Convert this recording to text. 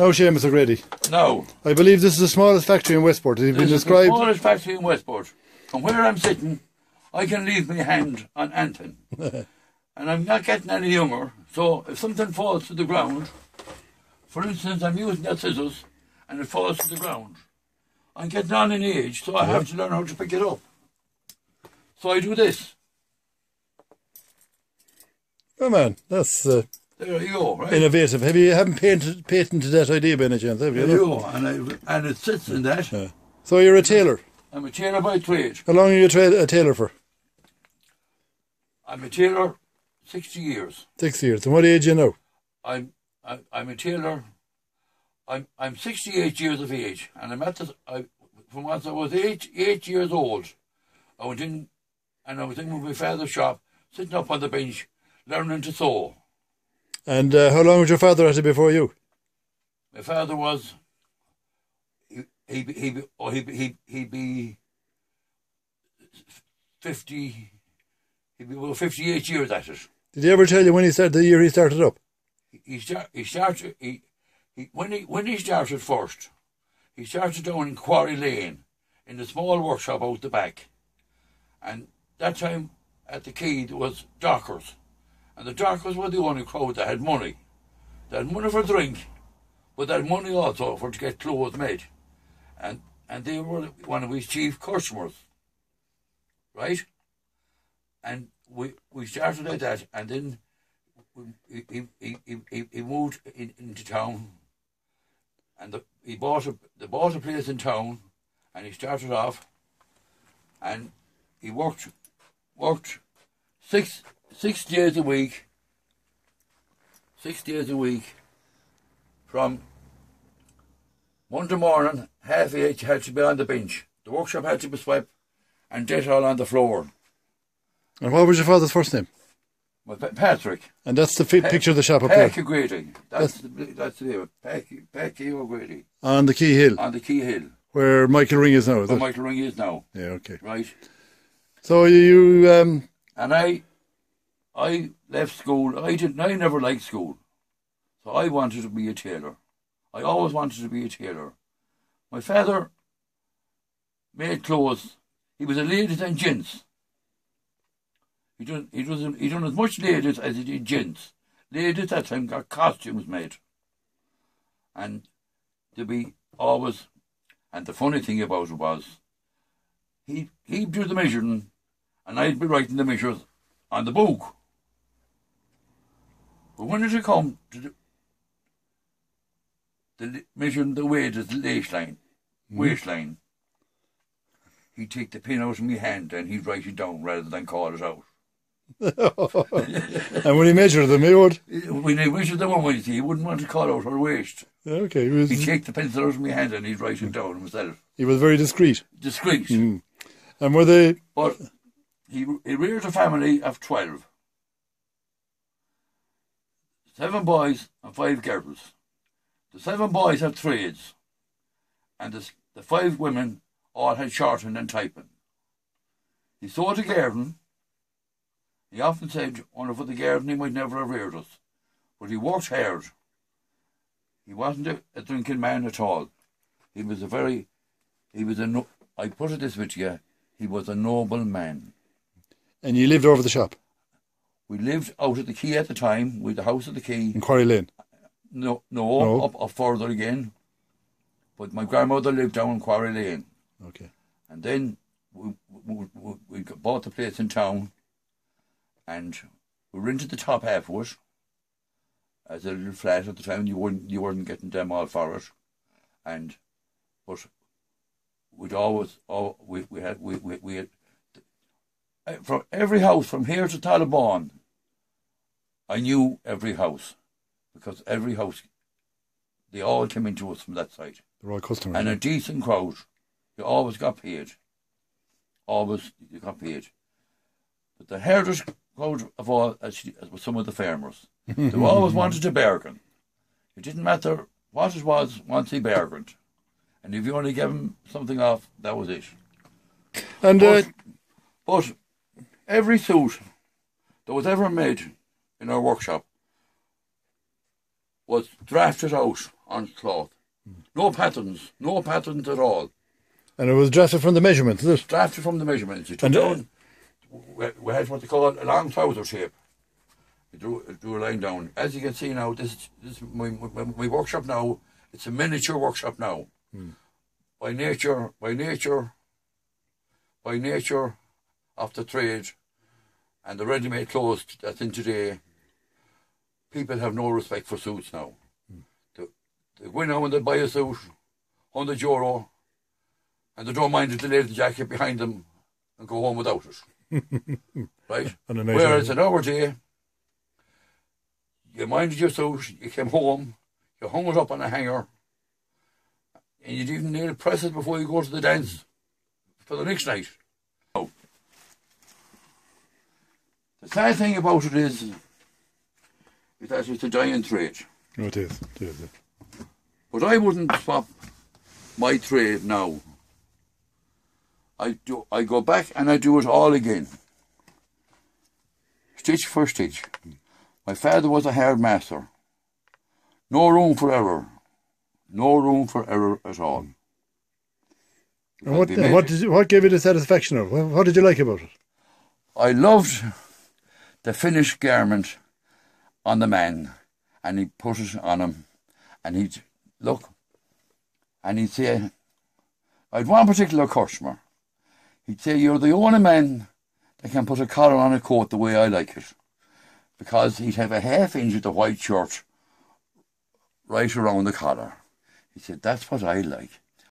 Now, Seamus O'Grady, No. I believe this is the smallest factory in Westport. It has been is the described. smallest factory in Westport. From where I'm sitting, I can leave my hand on anything. and I'm not getting any younger, so if something falls to the ground, for instance, I'm using that scissors, and it falls to the ground, I'm getting on in age, so I have to learn how to pick it up. So I do this. Oh man, that's uh, There you go, right? innovative. Have you haven't patented, patented that idea by any chance? Have you? There you go. And, I, and it sits in that. Yeah. So you're a tailor. I'm a tailor by trade. How long are you a, tra- a tailor for? I'm a tailor 60 years. Six years. And what age are you now? I'm I, I'm a tailor. I'm I'm 68 years of age, and I'm at the I from once I was eight eight years old. I went in, and I was in with my father's shop, sitting up on the bench, learning to sew. And uh, how long was your father at it before you? My father was. He he be- he oh he be- he he be. Fifty. He'd be about fifty-eight years at it. Did he ever tell you when he started the year he started up? he start, he started he, he when he when he started first, he started down in Quarry Lane, in the small workshop out the back, and that time at the quay there was dockers, and the dockers were the only crowd that had money. They had money for drink, but they had money also for to get clothes made, and and they were one of his chief customers. Right, and we we started like that, and then he, he, he, he, he, he moved in, into town and the, he bought a they bought a place in town and he started off and he worked worked six six days a week six days a week from Monday morning half eight had to be on the bench the workshop had to be swept and dirt all on the floor And what was your father's first name? Pa- Patrick And that's the fi- picture of the shop up there Packy O'Grady. That's the, that's the name. Packy Packy O'Grady on the Quay Hill, on the Quay Hill, where Michael Ring is now. Is where it? Michael Ring is now, Yeah, okay. right? So you, um, And I, I left school. I didn't. I never liked school, so I wanted to be a tailor. I always wanted to be a tailor. My father made clothes. He was a ladies and gents. He done he done he done as much ladies as he did gents. Ladies that time got costumes made. And to be always and the funny thing about it was he he'd do the measuring and I'd be writing the measures on the book. But when did it come to the, the measuring the hmm? waist, the waistline, waistline, he'd take the pin out of my hand and he'd write it down rather than call it out. and when he measured them, he would. When they measured the one waist, he wouldn't want to call out her waist. Okay, he was, He'd the pencil out of my hand and he'd write it down himself. he was very discreet. Discreet. Hmm. And were they, But he, he reared a family of 12. Seven boys and five girls. The seven boys had trades, and the, the five women all had shortening and typing. He saw the garden. He often said, only for the garden he might never have reared us. But he worked hard. He wasn't a, a drinking man at all. He was a very, he was a, no, I put it this way to you, he was a noble man. and you lived over the shop We lived out at the quay at the time, with the house at the quay. in Quarry Lane. No, no, No. Up, up further again. But my grandmother lived down in Quarry Lane. Okay. And then we, we, we, we bought the place in town and we rented the top half of it as a little flat at the time. You weren't, you weren't getting them all for it. And, but we'd always, oh, we, we had, we, we, we had, uh, from every house from here to Taliban, I knew every house because every house, they all came into us from that side They're all customers. and a decent crowd. You always got paid. Always you got paid. But the hardest crowd of all as was some of the farmers. They always wanted to bargain. It didn't matter what it was once he bargained. And if you only gave him something off, that was it. And uh, But, but every suit that was ever made in our workshop was drafted out on cloth. No patterns, no patterns at all. and it was drafted from the measurements, is it? Drafted from the measurements. And, uh, we, we had what they call a long trouser shape. You drew, drew a line down. As you can see now, this is, this is my, my, my workshop now. It's a miniature workshop now. Hmm. By nature, by nature, by nature of the trade and the ready-made clothes that's in today, people have no respect for suits now. Hmm. They, they go now and they buy a suit, 100 euro, and they don't mind if they lay the jacket behind them and go home without it. Right? On a nice Whereas day. in our day, you minded your suit, you came home, you hung it up on a hanger, and you didn't need to press it before you go to the dance for the next night. No. The sad thing about it is, is that it's a dying trade. Oh, it is. It is. But I wouldn't swap my trade now. I do. I go back and I do it all again, stitch for stitch. My father was a hard master. No room for error. No room for error at all. And what, and what, did you, what gave you the satisfaction of? What, what did you like about it? I loved the finished garment on the man, and he put it on him, and he'd look, and he'd say, I'd one particular customer. He'd say, You're the only man that can put a collar on a coat the way I like it. Because he'd have a half inch of the white shirt right around the collar. He said, That's what I like.